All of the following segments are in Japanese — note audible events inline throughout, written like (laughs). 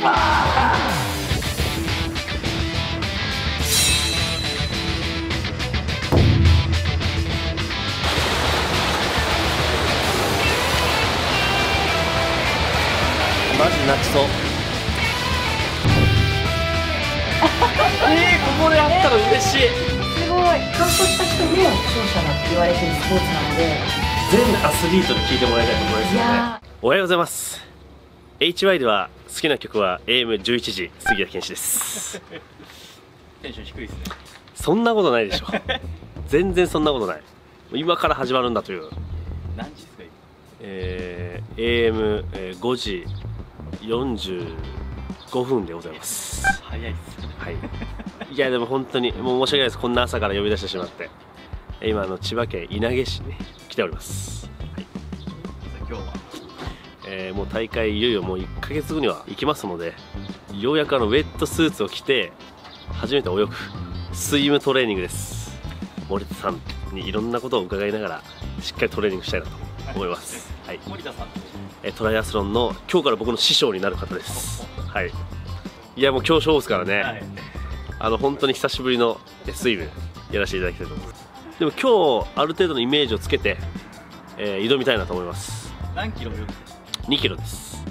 マジ泣きそう。(laughs) えー、ここでやったら嬉しい。すごい。ちゃんとした人も勝者だって言われてるスポーツなので。全アスリートに聞いてもらいたいと思いますよね。おはようございます HY では好きな曲は AM11 時杉谷拳士です。(laughs) テンション低いですね。そんなことないでしょ。(laughs) 全然そんなことない。今から始まるんだという。何時ですか今？えー、AM5 時45分でございます。早いっすね。はい。いやでも本当にもう申し訳ないです。こんな朝から呼び出してしまって。今あの千葉県稲毛市に来ております、もう大会いよいよもう1ヶ月後には行きますのでようやくあのウェットスーツを着て初めて泳ぐスイムトレーニングです。森田さんにいろんなことを伺いながらしっかりトレーニングしたいなと思います、はい。森田さんえートライアスロンの今日から僕の師匠になる方です。はい。いやもう今日勝負ですからね、はい。あの本当に久しぶりのえスイムやらせていただきたいと思います。でも今日ある程度のイメージをつけて、えー挑みたいなと思います。何キロ泳ぐ2キロです。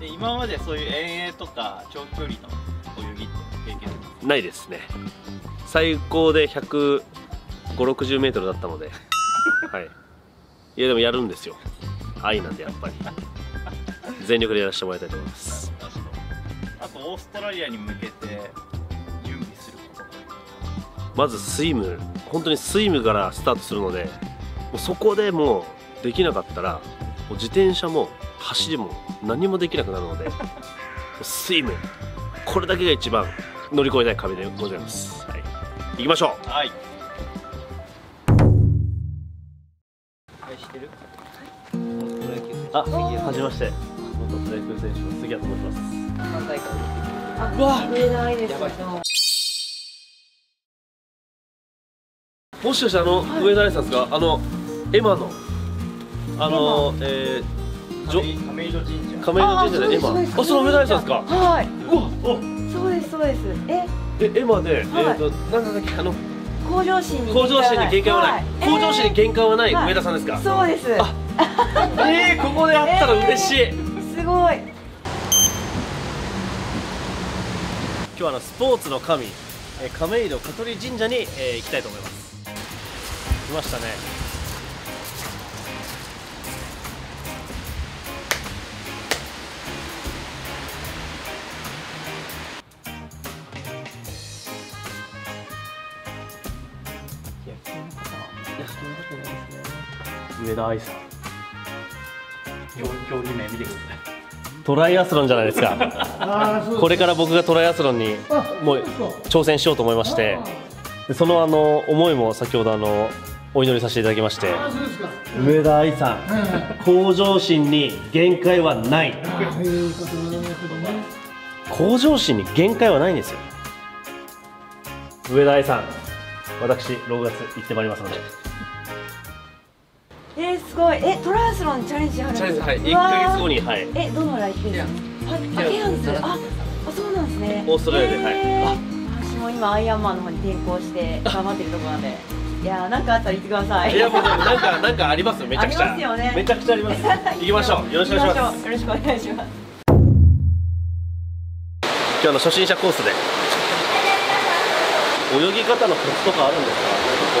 で今までそういう遠泳とか長距離の泳ぎって経験ないですね。最高で1 5 6 0メートルだったので。(laughs) はい。いやでもやるんですよ。愛なんでやっぱり。全力でやらせてもらいたいと思います。あとオーストラリアに向けて準備すること。まずスイム。本当にスイムからスタートするのでもうそこでもうできなかったらもう自転車も走りも何もできなくなるのでスイムこれだけが一番乗り越えたい壁でございます、はい、行きましょう。はい。あ、はじめまして。元プロ野球選手の杉谷と申します。何回かーあ上ないですけどもしかしてあの、上田愛さんですか？あのエマのあのえー、亀戸神社。亀戸神社でエマ？あそうですあその上田愛さんですか？はい。うわそうですそうです。え？えエマで、はい。えっ、となんだっけあの向上心に向上心に限界はない、向上心に限界はないはい上田さんですか、そうです。あえー、ここでやったら嬉しい、すごい。今日はあのスポーツの神、えー亀戸香取神社に、えー行きたいと思います。来ましたねあ、いや、そんなことないですね上田愛さん。競競技名見てくださいトライアスロンじゃないですかこれから僕がトライアスロンにもう挑戦しようと思いましてそのあの思いも先ほどあのお祈りさせていただきまして上田愛さん。向上心に限界はない向上心に限界はないん。ですよ上田愛さん私6月行ってまいりますので。(laughs) えー、すごい。えトライアスロンにチャレンジあるんですか？はい。1うわー。ヶ月後にはい。えどのライフですかはいあケアンズああそうなんですね。オーストラリアではい。へー。私も今アイアンマンの方に転向して (laughs) 頑張ってるところなんで。いやーなんかあったら言ってください。いやもうでもなんかなんかありますよ。めちゃくちゃ。ありますよね。めちゃくちゃあります。(laughs) 行きましょう。よろしくお願いします。よろしくお願いします。今日の初心者コースで泳ぎ方のコツとかあるんですか？なんかこ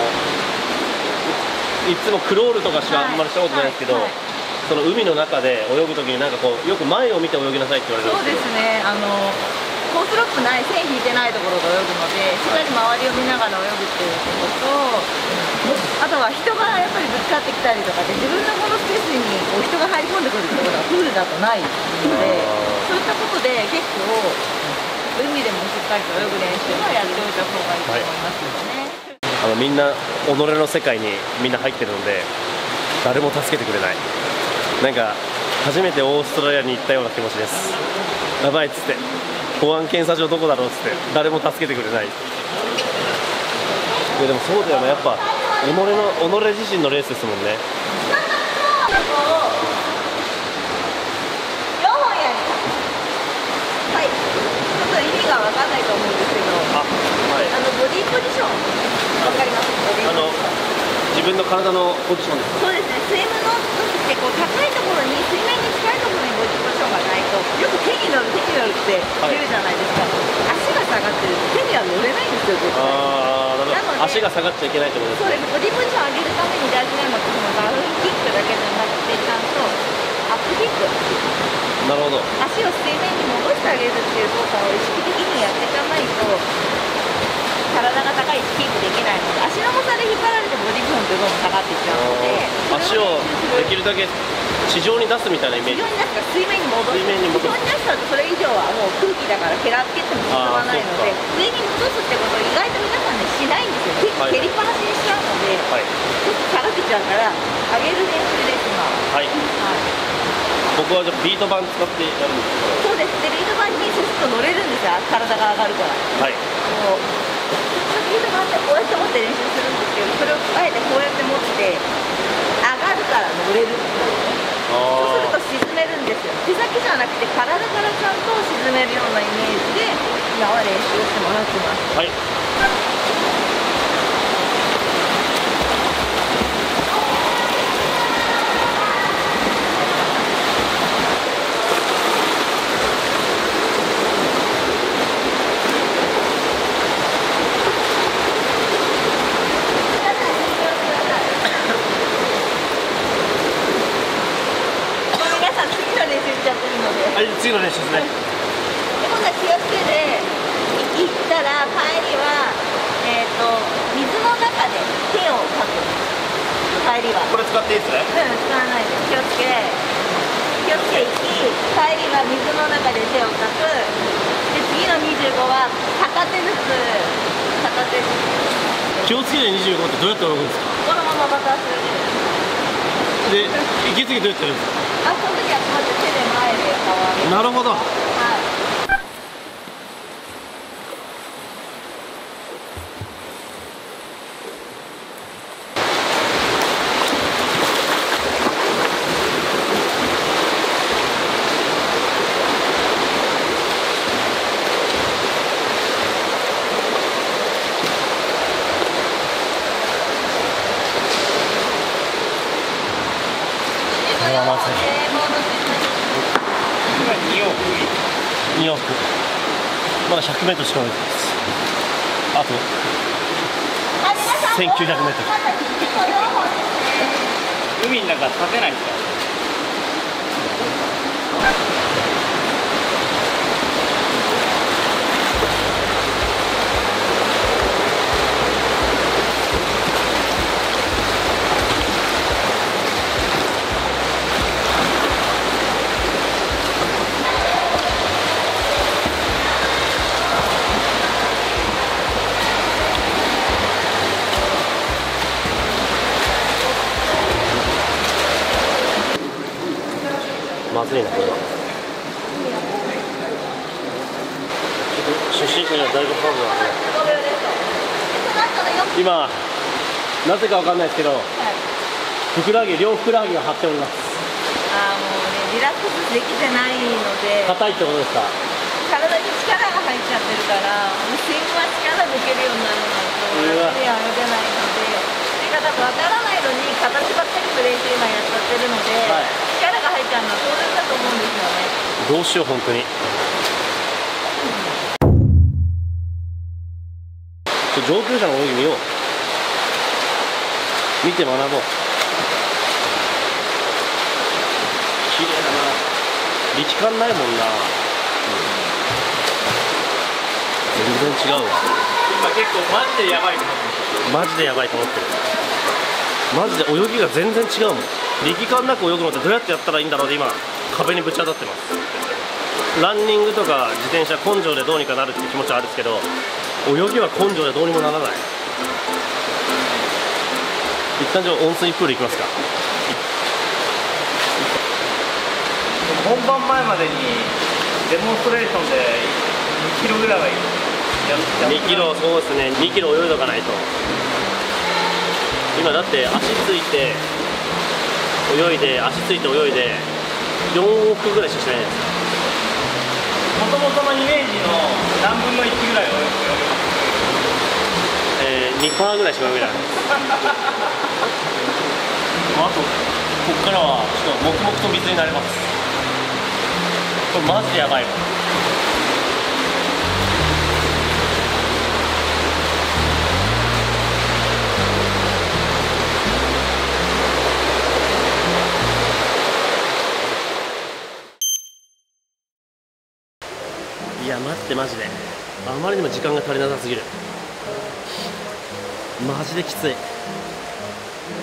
ういいつもクロールとかしかあんまりしたことないですけど、はいはいその海の中で泳ぐときになんかこうよく前を見て泳ぎなさいって言われるんそうですけどですね、あのコースロックない、線引いてないところで泳ぐので、しっかり周りを見ながら泳ぐっていうことと、あとは人がやっぱりぶつかってきたりとかで、自分のこのスペースにこう人が入り込んでくるってことがプールだとないので、そういったことで結構、海でもしっかりと泳ぐ練習はやっておいた方がいいと思いますよね。あのみんな己の世界にみんな入ってるので誰も助けてくれない。なんか初めてオーストラリアに行ったような気持ちです。やばいっつって。保安検査場どこだろうっつって。誰も助けてくれない。いやでもそうだよね。やっぱ己の己自身のレースですもんね。はい、あのボディポジション。わかります？あの自分の体のポジションです。そうですね。スイムの時ってこう高いところに水面に近いところにボディポジションがないとよく手に乗る手に乗るって言うじゃないですか、はい、足が下がってる手には乗れないんですよ絶対あなので足が下がっちゃいけないってことです、ね、そうですボディポジションを上げるために大事なのはこのダウンキックだけじゃなくてちゃんとアップキックなるほど。足を水面に戻してあげるっていう動作を意識的にやっていかないと体が高いキープできないので足の重さで引っ張られてボディポジションってどんどん下がっていっちゃうので足をできるだけ地上に出すみたいなイメージ。非常になんか水面に戻す水面に戻す地上に出しちゃうとそれ以上はもう空気だから蹴らつけても進まないので上に戻すってことを意外と皆さんねしないんですよ。結構はい蹴りっぱなしにしちゃうので、はいちょっと下がってちゃうから上げる練習です今。ははいい僕はじゃあビート板使ってやるんですそうです。でリード板にそうすると乗れるんですよ。体が上がるから。はい。こうリード板ってこうやって持って練習するんですけどそれをあえてこうやって持って上がるから乗れるそうあすると沈めるんですよ手先じゃなくて体からちゃんと沈めるようなイメージで今は練習をしてもらってますあはい皆さん次の練習しちゃってるのではい。次の練習ですねで今度は気をつけて行ったら帰りはえっ、と水の中で手をかく。帰りは。これ使っていいですね？うん使わないで気をつけ気をつけ行き帰りは水の中で手をかく。で次の25は片手ずつ片手ずつ。気をつけて25ってどうやって泳ぐんですか？このままバタ足でで息継ぎどうやってやるんですあその時はまず手で前でなるほどはいこれはまずい今2往復2往復まだ 100m しかないです。あと1900 m 海の中立てないですか？まずいなこれは初心者にはだいぶハードだね今なぜかわかんないですけどふくらはぎ両ふくらはぎが張っておりますあーもうねリラックスできてないので硬いってことですか？体に力が入っちゃってるからもうスイングは力抜けるようにならないと楽には泳げないのでが多分分からないのに形ばっかりプレーして今やっちゃってるので、はい。力が入っちゃうのは当然だと思うんですよね。どうしよう本当に。ちょ上級者の泳ぎ見よう。見て学ぼう。綺麗だな。力感ないもんな。全然違うわ。今結構マジでやばいと思ってマジでやばいと思ってるマジで泳ぎが全然違うもん。力感なく泳ぐのってどうやってやったらいいんだろうで今壁にぶち当たってます。ランニングとか自転車根性でどうにかなるって気持ちはあるんですけど泳ぎは根性でどうにもならない。一旦じゃあ温水プール行きますか。本番前までにデモンストレーションで2キロぐらいはやっ2キロそうですね。2キロ泳いどかないと今だって足ついて泳いで足ついて泳いで4往復ぐらいしかしてないじゃないですか。もともとのイメージの何分の1ぐらいを泳ぐ。えー、2%ぐらいしか泳げない。(laughs) あとこっからはちょっと黙々と水になれます。これマジでやばいわってマジで。あまりにも時間が足りなさすぎる。マジできつい。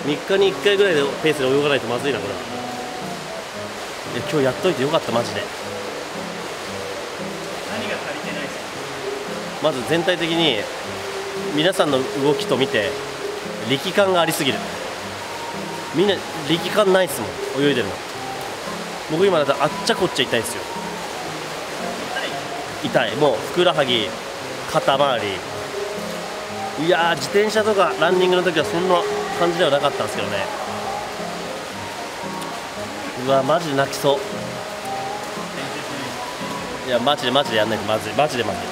3日に1回ぐらいのペースで泳がないとまずいなこれは。いや今日やっといてよかったマジで。何が足りてないですかまず全体的に皆さんの動きと見て力感がありすぎる。みんな力感ないっすもん泳いでるの。僕今だったらあっちゃこっちゃ痛いですよ。痛い。もうふくらはぎ肩周り。いや自転車とかランニングの時はそんな感じではなかったんですけどね。うわマジで泣きそう。いやマジでマジでやんないとまずい。マジでまずい。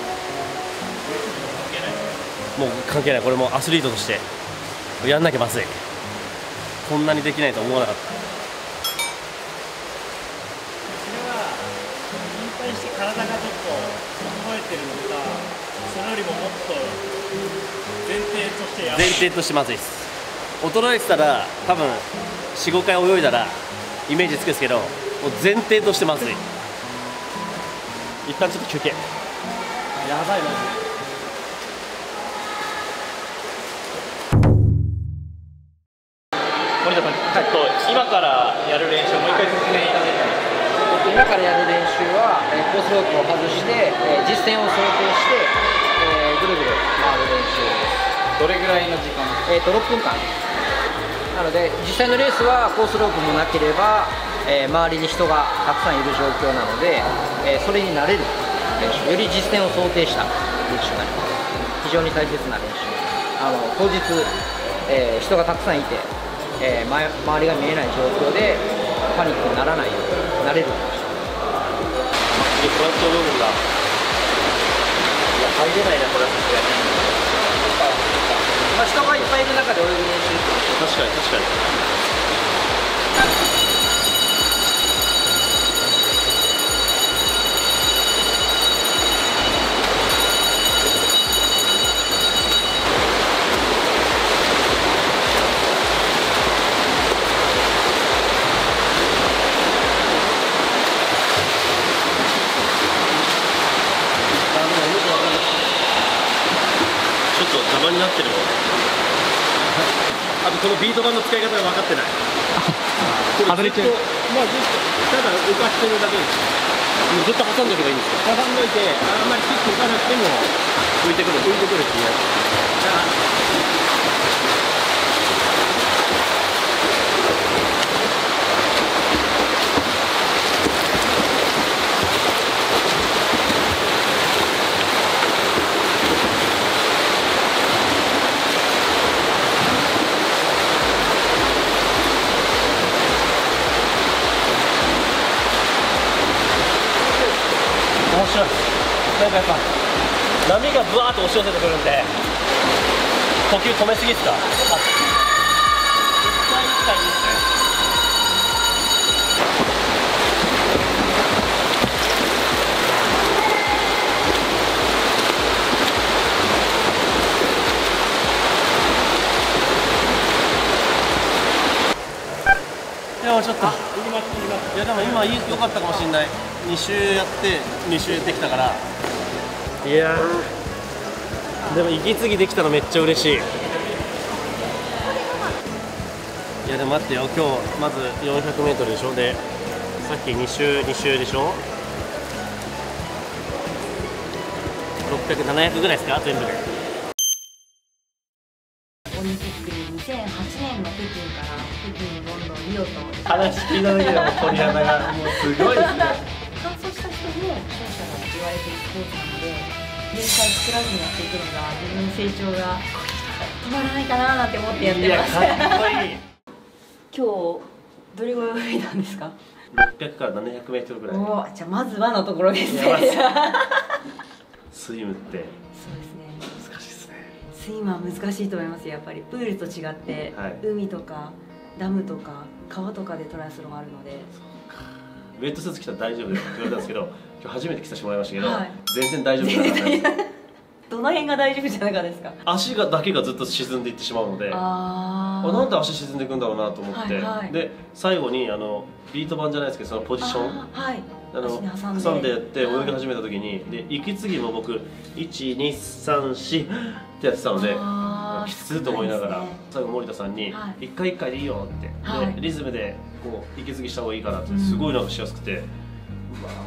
もう関係ない。これもアスリートとして。やんなきゃまずい。こんなにできないと思わなかった。衰えてるのかそれよりももっと前提としてや前提としてまずいです。衰えてたら多分45回泳いだらイメージつくんですけどもう前提としてまずい。一旦ちょっと休憩。やばいマジと今からやる練習をもう一回説明いただいた今からやるロープを外して、えー実線を想定して、えーぐるぐる回る練習です。どれぐらいの時間？えー、と6分間。なので実際のレースはコースロープもなければ、えー周りに人がたくさんいる状況なので、えーそれに慣れる練習。より実践を想定した練習になります。非常に大切な練習。あの当日、えー人がたくさんいて、え周りが見えない状況でパニックにならないようになれる練習次こうやって泳ぐんだいや入れないなこれはさすがにまあ、人がいっぱいいる中で泳ぐ練習確かに確かにちょっと邪魔になってるわ (laughs) あとこのビート板の使い方が分かってない。外れちゃう。まあずっとただ浮かしてるだけですもうずっと挟んでおけばいいんですか？挟んどいてあんまりキック浮かなくても浮いてくる。浮いてくるっていうやつなんかやっぱ波がブワーッと押し寄せてくるんで呼吸止めすぎっすか？あ一回一回いいっすねいやもちょっといやでも今良かったかもしれない。2周やって2周できたから。いやー。でも息継ぎできたのめっちゃ嬉しい。いやでも待ってよ。今日まず 400m でしょ？でさっき2周2周でしょ？600700ぐらいですか？全部で。オリンピックに2008年の北京から北京ロンドンリオと。話聞いただけでも鳥肌が。もうすごいですね完走した人も勝者だって言われてるスポーツなので連載作らずにやっていくのが自分の成長が止まらないかななんて思ってやってます。いい (laughs) 今日どれぐらい泳いだんですか？600から 700m ぐらい。おーじゃあまずはのところです。ねいやまず。(laughs) そうですね。スイムって難しいですね。ススイムは難しいと思いますやっぱりプールと違って、はい。海とかダムとか川とかでトライアスロンあるので。ウェットスーツ着たら大丈夫だよって言われたんですけど今日初めて着させてもらいましたけど、はい。全然大丈夫じゃなかったです。(laughs) どの辺が大丈夫じゃなかですか？足がだけがずっと沈んでいってしまうのでああなんで足沈んでいくんだろうなと思って、はいはい。で最後にあのビート板じゃないですけどそのポジション。はい。あの挟んで。やってはい。泳ぎ始めた時に、で息継ぎも僕1234ってやってたのできついと思いながら、ね。最後森田さんには「一回一回でいいよ」って、はい。でリズムでこう息継ぎした方がいいからってうん。すごいなんかしやすくて、うわ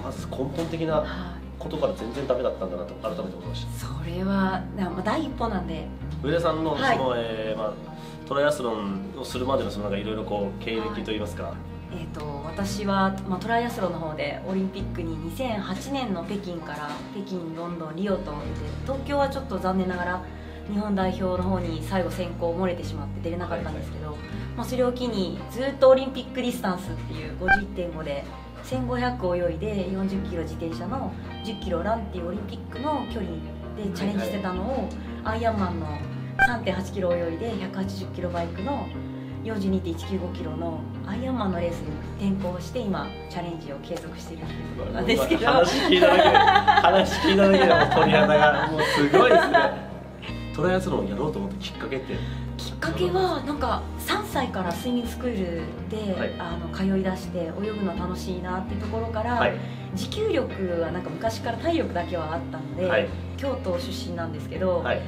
まず根本的なはいことから全然ダメだったんだなと改めて思いました。それはなまあ第一歩なんで。上田さんのその、はい。えーまあ、トライアスロンをするまでのそのなんかいろいろこう経歴といいますか、えー、と私は、まあ、トライアスロンの方でオリンピックに2008年の北京から北京ロンドンリオと東京はちょっと残念ながら日本代表の方に最後選考漏れてしまって出れなかったんですけど、まあ、それを機にずっとオリンピックディスタンスっていう51.5で1500を泳いで40キロ自転車の10キロランっていうオリンピックの距離でチャレンジしてたのを、アイアンマンの3.8キロ泳いで180キロバイクの42.195キロのアイアンマンのレースに転向して今チャレンジを継続しているっていうんですけど。話聞いただけで話聞いただけで鳥肌が (laughs) もうすごいですね。トライアスロンやろうと思ったきっかけってきっかけはなんか3歳からスイミングスクールで、はい。あの通い出して泳ぐの楽しいなっていうところから、はい。持久力はなんか昔から体力だけはあったので、はい。京都出身なんですけど、はい。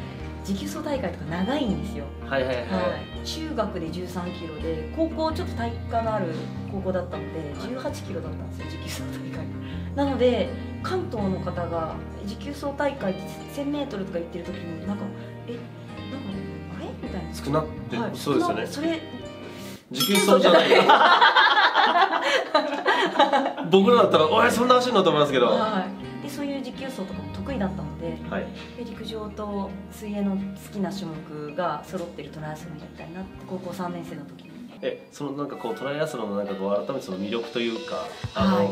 持久走大会とか長いんですよ、はいはいはい。はい、中学で1 3キロで高校ちょっと体育科のある高校だったので1 8キロだったんですよ持久走大会。なので関東の方が持久走大会 1000m とか言ってる時になんかえ少なって、はい。そうですよね。それ持久走じゃない (laughs) 僕らだったら「おいそんな走るの?」と思いますけど。ははい、でそういう持久走とかも得意だったのでい。で陸上と水泳の好きな種目が揃ってるトライアスロンやりたいなって高校3年生の時に。えそのなんかこうトライアスロンのなんかこう改めてその魅力というかあの、はい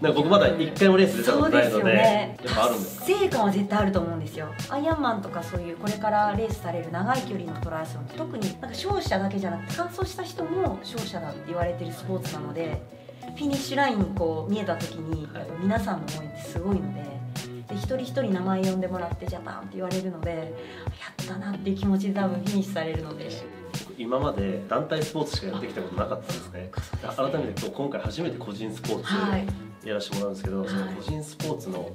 なんか僕まだ一回もレース出たことないのでね。やっぱあるんですか成果は絶対あると思うんですよ。アイアンマンとかそういうこれからレースされる長い距離のトライアスロンって特になんか勝者だけじゃなくて完走した人も勝者だって言われてるスポーツなのでフィニッシュラインこう見えた時にはい皆さんの思いってすごいのでで一人一人名前呼んでもらってジャパンって言われるのでやったなっていう気持ちで多分フィニッシュされるので今まで団体スポーツしかやってきたことなかったんですね。改めて今回初めて個人スポーはい。ツやらせてもらうんですけど、そのはい個人スポーツの、はい。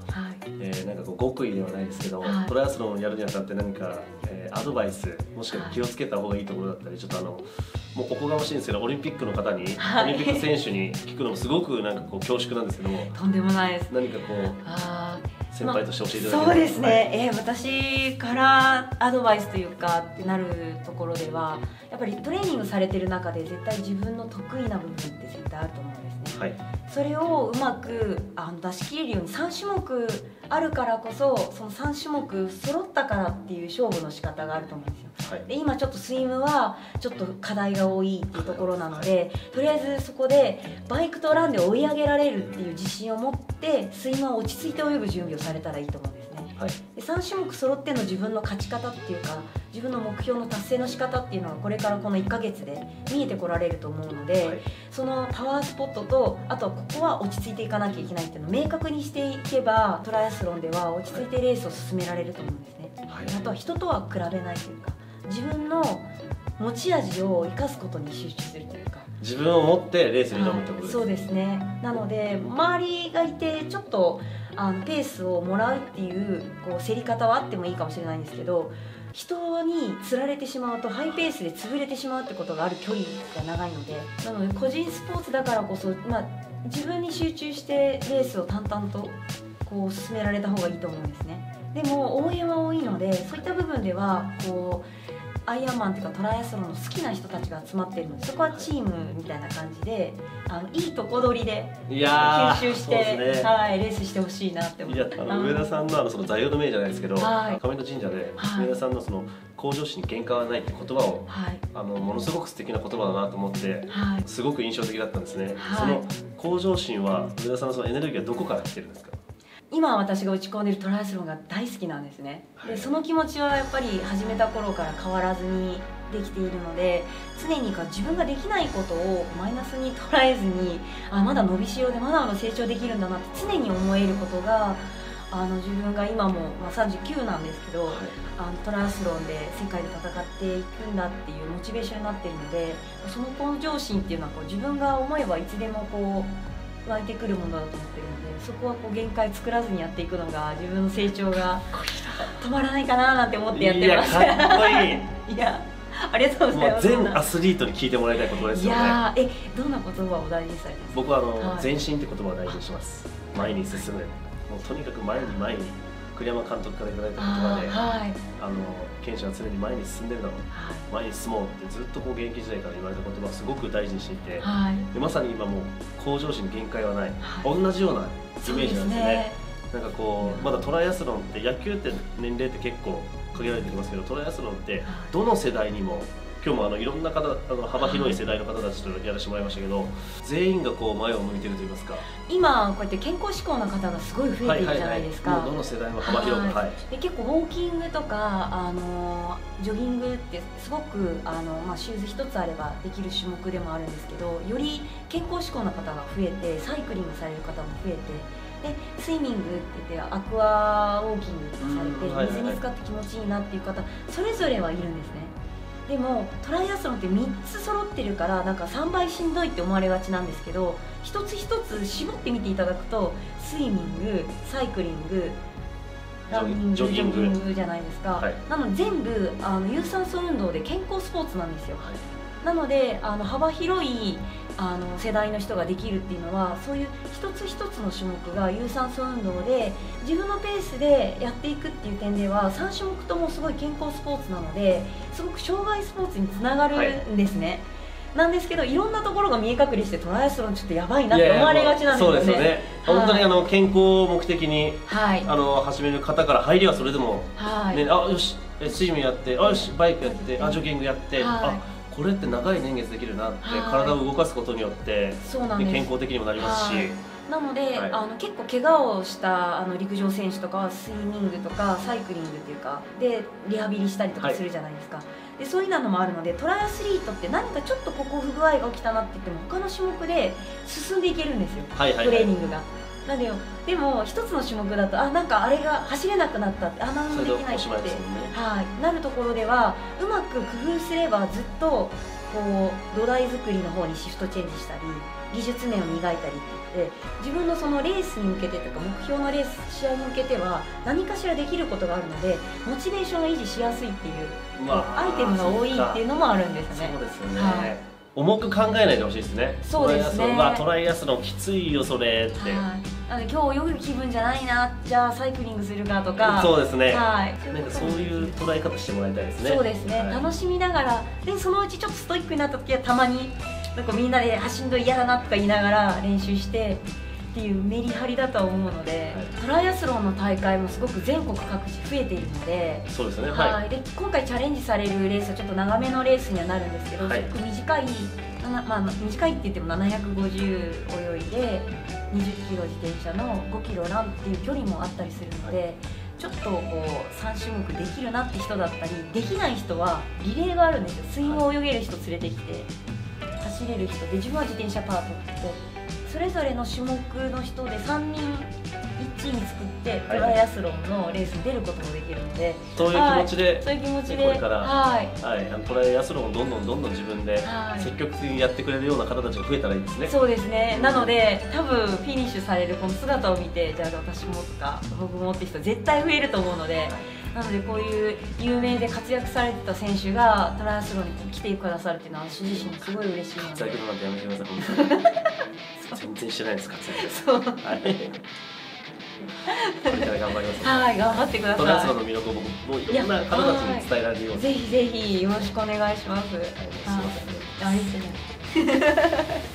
えーなんかこう極意ではないですけど、はい。トライアスロンをやるにあたって何か、えーアドバイスもしくは気をつけた方がいいところだったりちょっとあのもうおこがましいんですけどオリンピックの方に、はい。オリンピック選手に聞くのもすごくなんかこう恐縮なんですけどもとんでもないです。何かこう先輩として教えていただけそうですね、はいえー私からアドバイスというかってなるところではやっぱりトレーニングされてる中で絶対自分の得意な部分って絶対あると思うんですね。はい。それをうまくあの出し切れるように3種目あるからこそその3種目揃ったからっていう勝負の仕方があると思うんですよ。はい。で今ちょっとスイムはちょっと課題が多いっていうところなのでとりあえずそこでバイクとランで追い上げられるっていう自信を持ってスイムは落ち着いて泳ぐ準備をされたらいいと思うんですねはい。で3種目揃っての自分の勝ち方っていうか自分の目標の達成の仕方っていうのはこれからこの1ヶ月で見えてこられると思うので、はい。そのパワースポットとあとはここは落ち着いていかなきゃいけないっていうのを明確にしていけばトライアスロンでは落ち着いてレースを進められると思うんですね。はい。あとは人とは比べないというか自分の持ち味を生かすことに集中するというか。自分を持ってレースに挑むってことです、そうですね。なので周りがいてちょっとあのペースをもらうっていうこう競り方はあってもいいかもしれないんですけど人につられてしまうとハイペースで潰れてしまうってことがある距離が長いのでなので個人スポーツだからこそ、まあ、自分に集中してレースを淡々とこう進められた方がいいと思うんですね。でも応援は多いのでそういった部分ではこうアイアンマンっていうかトライアスロンの好きな人たちが集まってるのでそこはチームみたいな感じであのいいとこ取りでいやー研修して、ね。はい、レースしてほしいなって思って上田さんのあのその座右の銘じゃないですけど、はい。亀戸神社ではい。上田さんのその向上心に喧嘩はないって言葉をはい。あのものすごく素敵な言葉だなと思ってはい。すごく印象的だったんですね、はい。その向上心は上田さんのそのエネルギーはどこから来てるんですか？今私が打ち込んでるトライアスロンが大好きなんですね、はい。でその気持ちはやっぱり始めた頃から変わらずにできているので常にか自分ができないことをマイナスに捉えずにあまだ伸びしろでまだまだ成長できるんだなって常に思えることがあの自分が今も、まあ、39なんですけど、あのトライアスロンで世界で戦っていくんだっていうモチベーションになっているのでその向上心っていうのはこう自分が思えばいつでもこう湧いてくるものだと思ってるのでそこはこう限界作らずにやっていくのが自分の成長が止まらないかななんて思ってやってます。いやかっこいい。(laughs) いやありがとうございます。全アスリートに聞いてもらいたい言葉ですいよねえどんな言葉を大事にされてますか？僕はあの、はい。前進って言葉を大事にします。前に進む。もうとにかく前に前に栗山監督からいただいた言葉ではい。の健士は常に前に進んでるだろう。はい。前に進もうってずっとこう現役時代から言われた言葉をすごく大事にしていて、はい。でまさに今もう向上心に限界はない、はい。同じようなイメージなんですよね。すね。なんかこうまだトライアスロンって野球って年齢って結構限られてきますけどトライアスロンってどの世代にも今日もあのいろんな方あの幅広い世代の方たちとやらせてもらいましたけど全員がこう前を向いてると言いますか。今こうやって健康志向の方がすごい増えているじゃないですか、もうどの世代も幅広くははい。い、で結構ウォーキングとかあのジョギングってすごくあの、まあ、シューズ一つあればできる種目でもあるんですけどより健康志向の方が増えてサイクリングされる方も増えてでスイミングって言ってアクアウォーキングされて、水に浸かって気持ちいいなっていう方それぞれはいるんですねでもトライアスロンって3つ揃ってるからなんか3倍しんどいって思われがちなんですけど一つ一つ絞ってみていただくとスイミングサイクリングランニングジョギング。じゃないですか、はい。なので全部あの有酸素運動で健康スポーツなんですよなのであの幅広いあの世代の人ができるっていうのはそういう一つ一つの種目が有酸素運動で自分のペースでやっていくっていう点では3種目ともすごい健康スポーツなのですごく障害スポーツにつながるんですね、なんですけどいろんなところが見え隠れしてトライアスロンちょっとやばいなって思われがちなんですよね。そうですよね、はい。本当にあの健康を目的にはい。あの始める方から入りはそれでも、はい、ね、あよしえスイムやってあよしバイクやってあジョギングやって、はい。あこれって長い年月できるなって、はい。体を動かすことによってそうなん健康的にもなりますし、はい。なので、はい。あの結構怪我をしたあの陸上選手とかはスイミングとかサイクリングっていうかでリハビリしたりとかするじゃないですか、でそういうのもあるのでトライアスリートって何かちょっとここ不具合が起きたなって言っても他の種目で進んでいけるんですよ、トはいはいはい。レーニングが。なんでよでも一つの種目だとあなんかあれが走れなくなったってあ何もできないって。ね。はい、なるところではうまく工夫すればずっとこう土台作りの方にシフトチェンジしたり技術面を磨いたりって言って自分のそのレースに向けてとか目標のレース試合に向けては何かしらできることがあるのでモチベーションが維持しやすいっていう、まあアイテムが多いっていうのもあるんですね。そうですよね、はい重く考えないでほしいですね。そうですね。トライアスロンうわトライアスロンきついよそれって、はい、なので今日泳ぐ気分じゃないなじゃあサイクリングするかとか。そうですね、はい、なんかそういう捉え方してもらいたいですね。そうですね、はい。楽しみながら。でそのうちちょっとストイックになった時はたまになんかみんなで走るの嫌だなとか言いながら練習してっていうメリハリだとは思うので、はい。トライアスロンの大会もすごく全国各地増えているので。そうですね。はい。はい。で今回チャレンジされるレースはちょっと長めのレースにはなるんですけど、はい。すごく短い、まあ、短いって言っても750泳いで20キロ自転車の5キロランっていう距離もあったりするので、ちょっとこう3種目できるなって人だったりできない人はリレーがあるんですよ。スイムを泳げる人連れてきて走れる人で自分は自転車パートってそれぞれの種目の人で3人1チーム作ってトライアスロンのレースに出ることもできるので、そういう気持ちで、そういう気持ちで。これから。はい。はい、あのトライアスロンをどんどんどんどん自分ではい。積極的にやってくれるような方たちが増えたらいいですね。そうですね。なので多分フィニッシュされるこの姿を見てじゃあ私もとか僕もって人絶対増えると思うのでなのでこういう有名で活躍されてた選手がトライアスロンに来てくださるっていうのは私自身すごい嬉しいので。活躍なんてやめてください。(laughs) 全然してないです活躍。そう。はい。これから頑張ります。はい頑張ってくだトライアスロンさの魅力を僕もういろんな方たちに伝えられるようぜひぜひよろしくお願いします。はいすいませんはい。ありがとうございます